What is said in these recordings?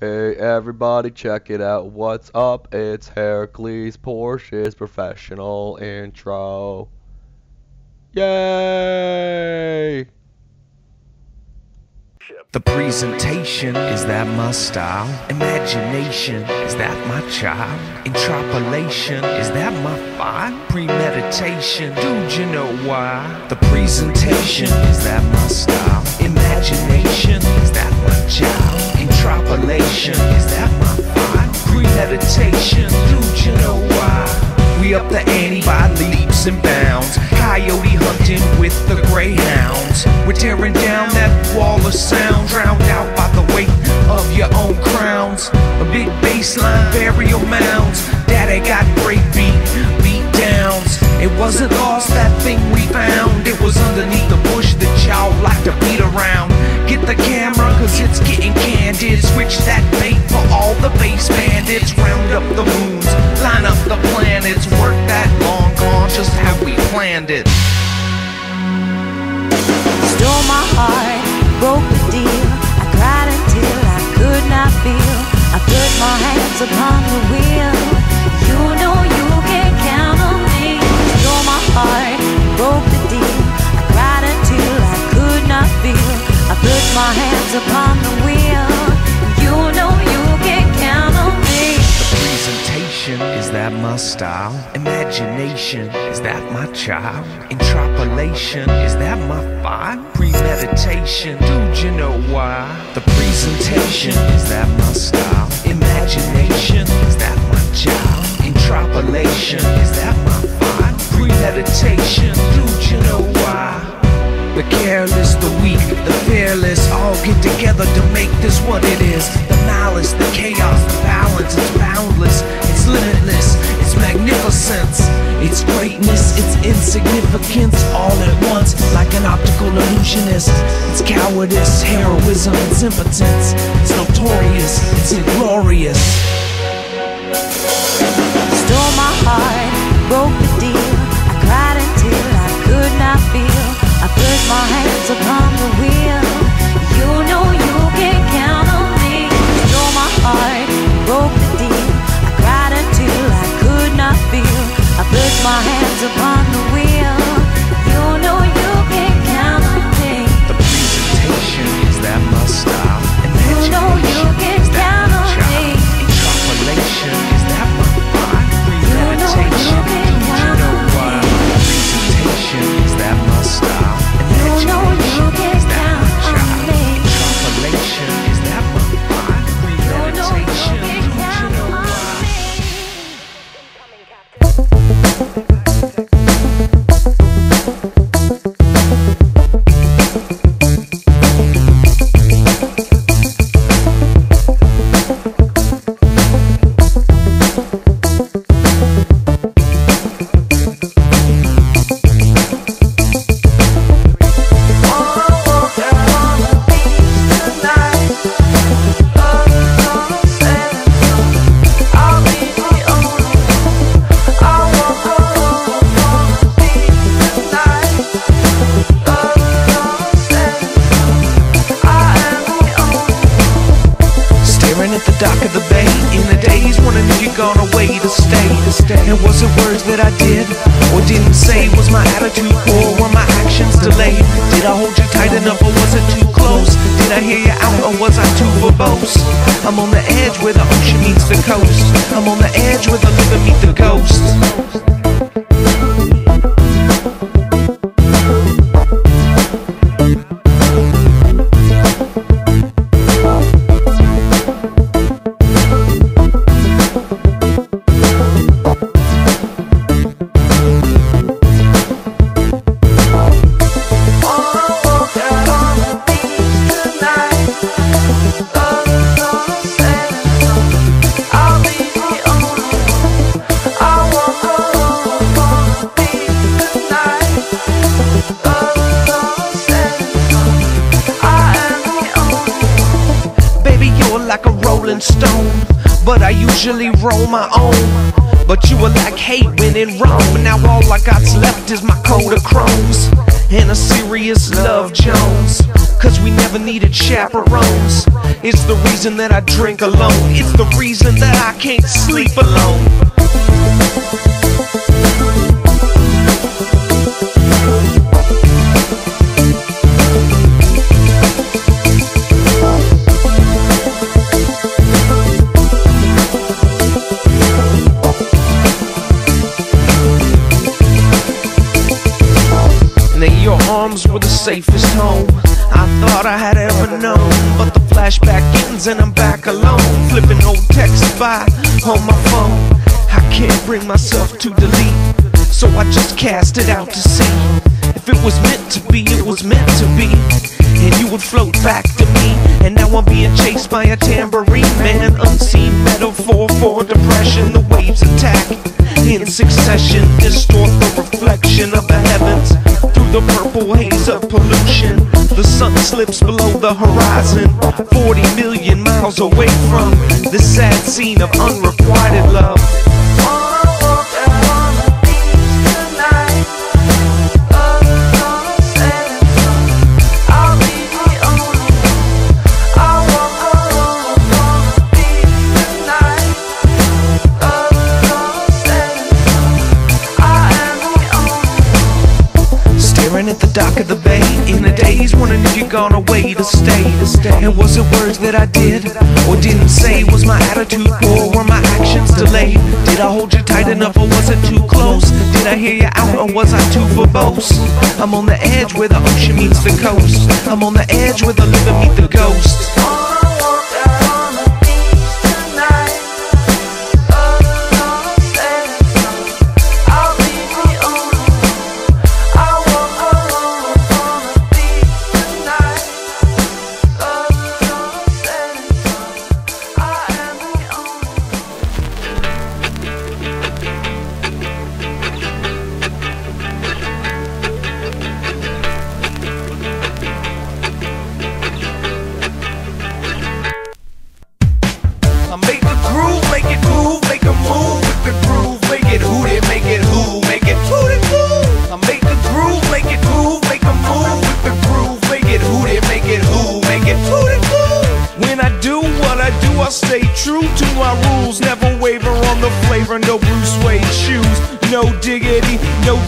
Hey everybody, check it out. What's up? It's Heracles Porsche's professional intro. Yay! The presentation, is that my style? Imagination, is that my child? Interpolation, is that my file? Premeditation, dude, you know why? The presentation, is that my style? Imagination, is that my child? Interpolation, is that my file? Premeditation, dude, you know why? We up the ante by leaps and bounds. Coyote hunting with the greyhounds. We're tearing down that wall of sound, drowned out by the weight of your own crowns. A big baseline burial mounds. Daddy got great beat, beat downs. It wasn't lost, that thing we found. It was underneath the bush that y'all like to beat around. Cause it's getting candid. Switch that style? Imagination, is that my child? Interpolation, is that my file? Premeditation, dude, you know why? The presentation, is that my style? Imagination, is that my child? Interpolation, is that my file? Premeditation, dude, you know why? The careless, the weak, the fearless all get together to make this what it is. It's heroism, it's impotence, it's notorious, it's inglorious. Stay. And was it words that I did or didn't say? Was my attitude poor? Were my actions delayed? Did I hold you tight enough or was it too close? Did I hear you out or was I too verbose? I'm on the edge where the ocean meets the coast. I'm on the edge where the living meet the ghost. Rolling stone, but I usually roll my own. But you were like hate when in Rome. Now all I got's left is my coat of chromes and a serious love Jones. Cause we never needed chaperones. It's the reason that I drink alone. It's the reason that I can't sleep alone. Arms were the safest home I thought I had ever known. But the flashback ends and I'm back alone. Flipping old texts by on my phone. I can't bring myself to delete. So I just cast it out to sea. If it was meant to be, it was meant to be. And you would float back to me. And now I'm being chased by a tambourine man. Unseen metaphor for depression. The waves attack in succession. Distort the reflection of the heavens the purple haze of pollution. The sun slips below the horizon, 40 million miles away from the sad scene of unrequited love. Staring at the dock of the bay in a daze, wondering if you're gone away to stay. And was it words that I did or didn't say? Was my attitude poor? Were my actions delayed? Did I hold you tight enough or was it too close? Did I hear you out or was I too verbose? I'm on the edge where the ocean meets the coast. I'm on the edge where the living meet the ghosts.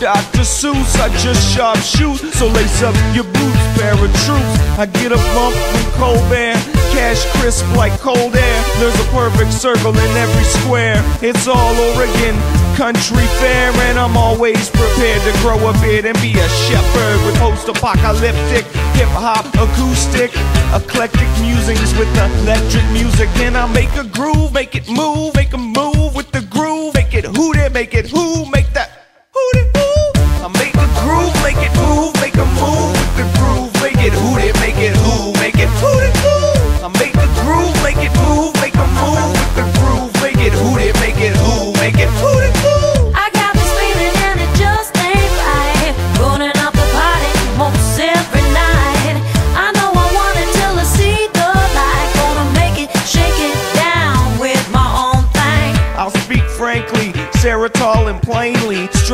Dr. Seuss. I just sharp shoot, so lace up your boots, pair of troops. I get a bump from Colbert. Cash crisp like cold air. There's a perfect circle in every square. It's all Oregon country fair, and I'm always prepared to grow a beard and be a shepherd with post-apocalyptic hip hop, acoustic, eclectic musings with electric music. And I make a groove, make it move, make a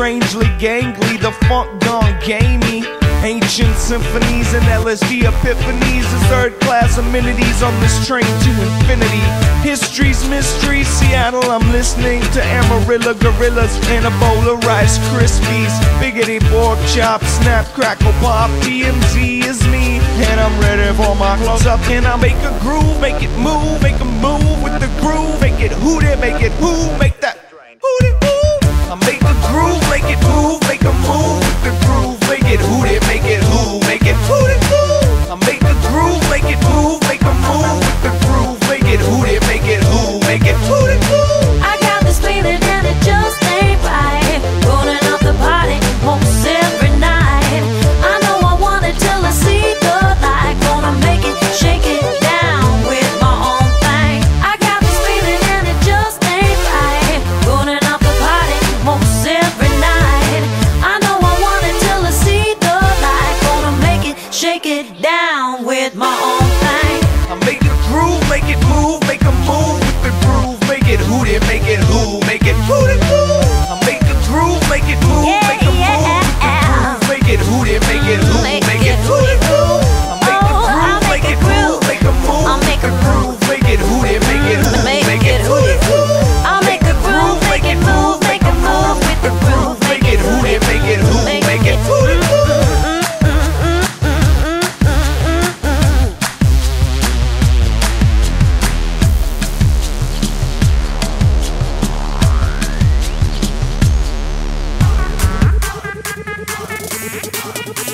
strangely gangly, the funk gone gamey. Ancient symphonies and LSD epiphanies as third class amenities on this train to infinity. History's mystery, Seattle, I'm listening to Amarilla gorillas and of Rice Krispies. Biggity pork chop, snap, crackle, pop, DMZ is me. And I'm ready for my close up. And I make a groove, make it move, make a move with the groove, make it hoot it, make it who, make down with my own thing. I make it groove, make it move, make a move Whip it, groove. Make it hootie, make it who, make it hootie move. I make the groove, make it move, yeah, make a yeah, move Whip it, groove. Make it hootie, make it who.